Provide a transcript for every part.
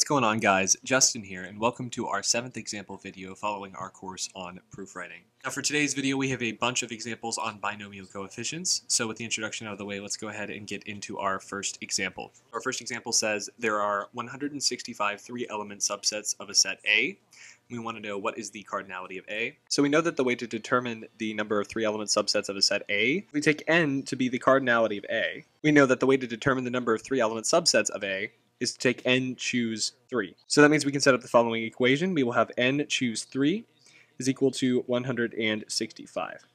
What's going on guys, Justin here and welcome to our seventh example video following our course on proofwriting. Now for today's video we have a bunch of examples on binomial coefficients, so with the introduction out of the way let's go ahead and get into our first example. Our first example says there are 165 three-element subsets of a set A. We want to know what is the cardinality of A. So we know that the way to determine the number of three-element subsets of a set A, we take n to be the cardinality of A. We know that the way to determine the number of three-element subsets of A is to take n choose 3. So that means we can set up the following equation. We will have n choose 3 is equal to 165.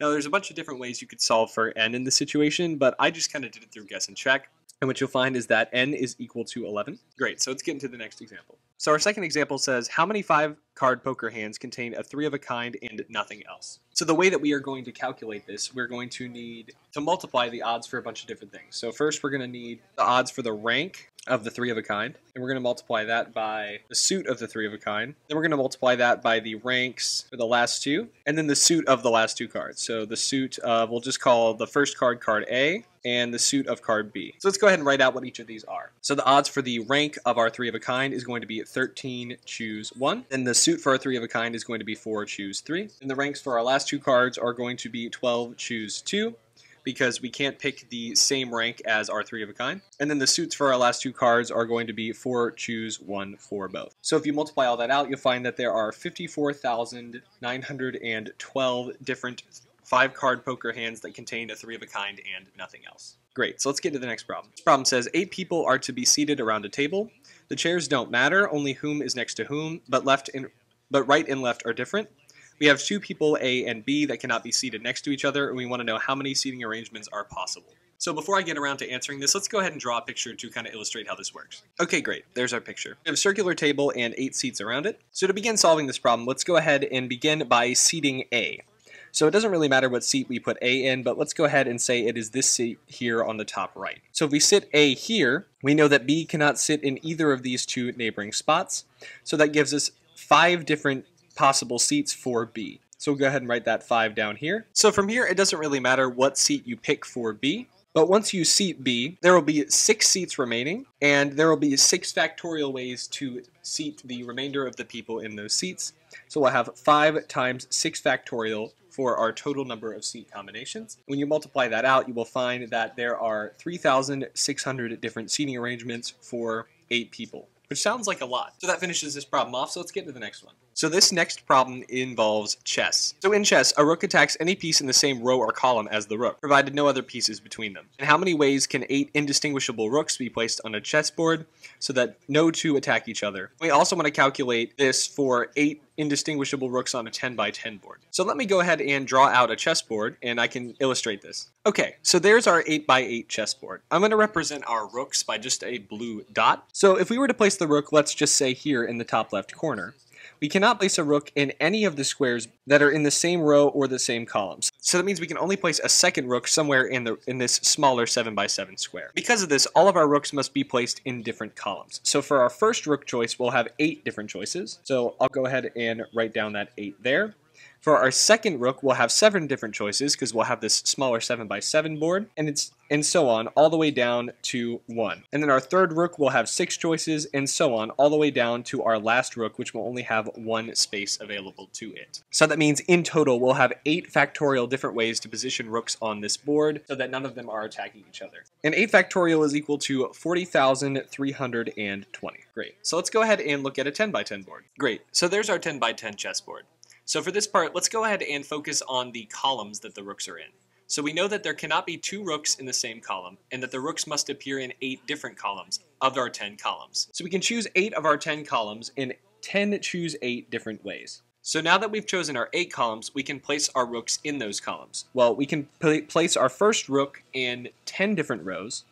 Now there's a bunch of different ways you could solve for n in this situation, but I just kind of did it through guess and check. And what you'll find is that n is equal to 11. Great, so let's get into the next example. So our second example says, how many five card poker hands contain a three of a kind and nothing else? So the way that we are going to calculate this, we're going to need to multiply the odds for a bunch of different things. So first we're going to need the odds for the rank of the three of a kind, and we're going to multiply that by the suit of the three of a kind. Then we're going to multiply that by the ranks for the last two, and then the suit of the last two cards. So the suit of, we'll just call the first card card A, and the suit of card B. So let's go ahead and write out what each of these are. So the odds for the rank of our three of a kind is going to be 13, choose 1. And the suit for our 3 of a kind is going to be 4, choose 3. And the ranks for our last two cards are going to be 12, choose 2 because we can't pick the same rank as our three of a kind. And then the suits for our last two cards are going to be four, choose one for both. So if you multiply all that out, you'll find that there are 54,912 different five card poker hands that contain a three of a kind and nothing else. Great, so let's get to the next problem. This problem says eight people are to be seated around a table. The chairs don't matter, only whom is next to whom, but left and but right and left are different. We have two people, A and B, that cannot be seated next to each other, and we want to know how many seating arrangements are possible. So before I get around to answering this, let's go ahead and draw a picture to kind of illustrate how this works. Okay, great. There's our picture. We have a circular table and eight seats around it. So to begin solving this problem, let's go ahead and begin by seating A. So it doesn't really matter what seat we put A in, but let's go ahead and say it is this seat here on the top right. So if we sit A here, we know that B cannot sit in either of these two neighboring spots. So that gives us five different possible seats for B. So we'll go ahead and write that 5 down here. So from here, it doesn't really matter what seat you pick for B. But once you seat B, there will be six seats remaining, and there will be six factorial ways to seat the remainder of the people in those seats. So we'll have 5 times 6 factorial for our total number of seat combinations. When you multiply that out, you will find that there are 3,600 different seating arrangements for 8 people which sounds like a lot. So that finishes this problem off, so let's get to the next one. So this next problem involves chess. So in chess, a rook attacks any piece in the same row or column as the rook, provided no other pieces between them. And how many ways can eight indistinguishable rooks be placed on a chessboard so that no two attack each other? We also want to calculate this for eight indistinguishable rooks on a 10 by 10 board. So let me go ahead and draw out a chessboard and I can illustrate this. Okay, so there's our 8 by 8 chessboard. I'm going to represent our rooks by just a blue dot. So if we were to place the rook, let's just say here in the top left corner, we cannot place a rook in any of the squares that are in the same row or the same columns. So that means we can only place a second rook somewhere in the in this smaller 7 by 7 square. Because of this, all of our rooks must be placed in different columns. So for our first rook choice, we'll have 8 different choices. So I'll go ahead and write down that 8 there. For our second rook, we'll have seven different choices because we'll have this smaller 7 by 7 board, and it's and so on, all the way down to 1. And then our third rook will have six choices, and so on, all the way down to our last rook, which will only have one space available to it. So that means in total, we'll have 8 factorial different ways to position rooks on this board so that none of them are attacking each other. And 8 factorial is equal to 40,320. Great. So let's go ahead and look at a 10 by 10 board. Great. So there's our 10 by 10 chessboard. So for this part, let's go ahead and focus on the columns that the rooks are in. So we know that there cannot be two rooks in the same column, and that the rooks must appear in eight different columns of our 10 columns. So we can choose eight of our 10 columns in 10 choose eight different ways. So now that we've chosen our eight columns, we can place our rooks in those columns. Well, we can place our first rook in 10 different rows,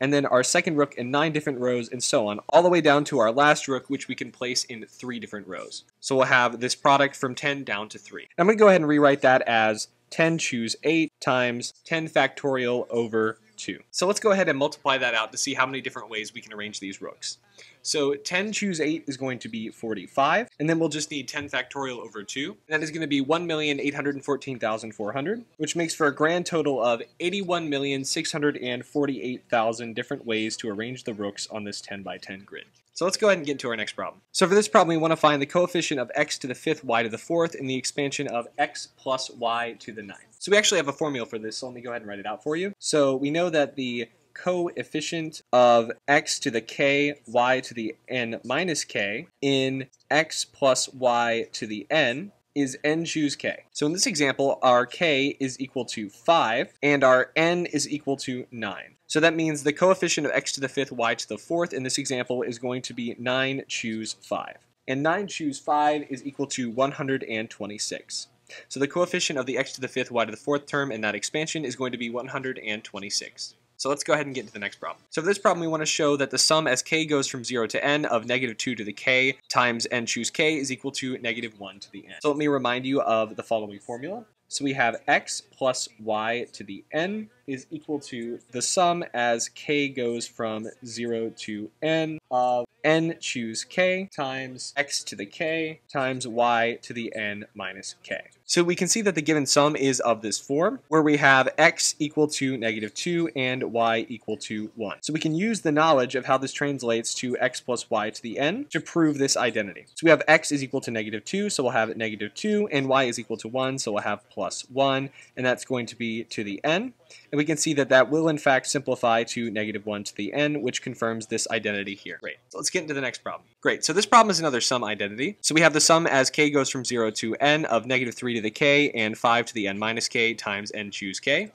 and then our second rook in nine different rows, and so on, all the way down to our last rook, which we can place in three different rows. So we'll have this product from 10 down to 3. I'm going to go ahead and rewrite that as 10 choose 8 times 10 factorial over 2. So let's go ahead and multiply that out to see how many different ways we can arrange these rooks. So 10 choose 8 is going to be 45, and then we'll just need 10 factorial over 2. That is going to be 1,814,400, which makes for a grand total of 81,648,000 different ways to arrange the rooks on this 10 by 10 grid. So let's go ahead and get into our next problem. So for this problem, we want to find the coefficient of x to the fifth, y to the fourth, in the expansion of x plus y to the ninth. So we actually have a formula for this, so let me go ahead and write it out for you. So we know that the coefficient of x to the k, y to the n minus k in x plus y to the n is n choose k. So in this example, our k is equal to 5, and our n is equal to 9. So that means the coefficient of x to the fifth, y to the fourth in this example is going to be 9 choose 5. And 9 choose 5 is equal to 126. So the coefficient of the x to the fifth, y to the fourth term in that expansion is going to be 126. So let's go ahead and get to the next problem. So for this problem, we want to show that the sum as k goes from 0 to n of negative 2 to the k times n choose k is equal to negative 1 to the n. So let me remind you of the following formula. So we have x plus y to the n is equal to the sum as k goes from 0 to n of n choose k times x to the k times y to the n minus k. So we can see that the given sum is of this form, where we have x equal to negative 2 and y equal to 1. So we can use the knowledge of how this translates to x plus y to the n to prove this identity. So we have x is equal to negative 2, so we'll have negative 2, and y is equal to 1, so we'll have plus 1, and that's going to be to the n. And we can see that that will in fact simplify to negative 1 to the n, which confirms this identity here. Great. So let's get into the next problem. Great. So this problem is another sum identity. So we have the sum as k goes from 0 to n of negative 3 to the k and 5 to the n minus k times n choose k.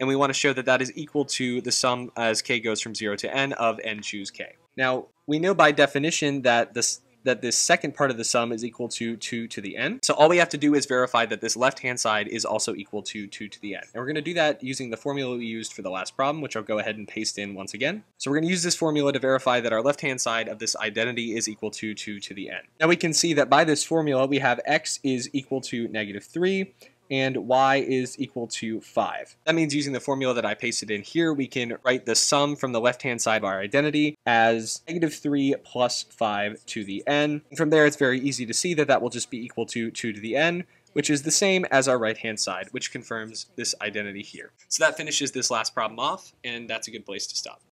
And we want to show that that is equal to the sum as k goes from 0 to n of n choose k. Now, we know by definition that this that this second part of the sum is equal to 2 to the n. So all we have to do is verify that this left-hand side is also equal to 2 to the n. And we're going to do that using the formula we used for the last problem, which I'll go ahead and paste in once again. So we're going to use this formula to verify that our left-hand side of this identity is equal to 2 to the n. Now we can see that by this formula we have x is equal to negative 3, and y is equal to 5. That means using the formula that I pasted in here, we can write the sum from the left-hand side of our identity as negative 3 plus 5 to the n. And from there, it's very easy to see that that will just be equal to 2 to the n, which is the same as our right-hand side, which confirms this identity here. So that finishes this last problem off, and that's a good place to stop.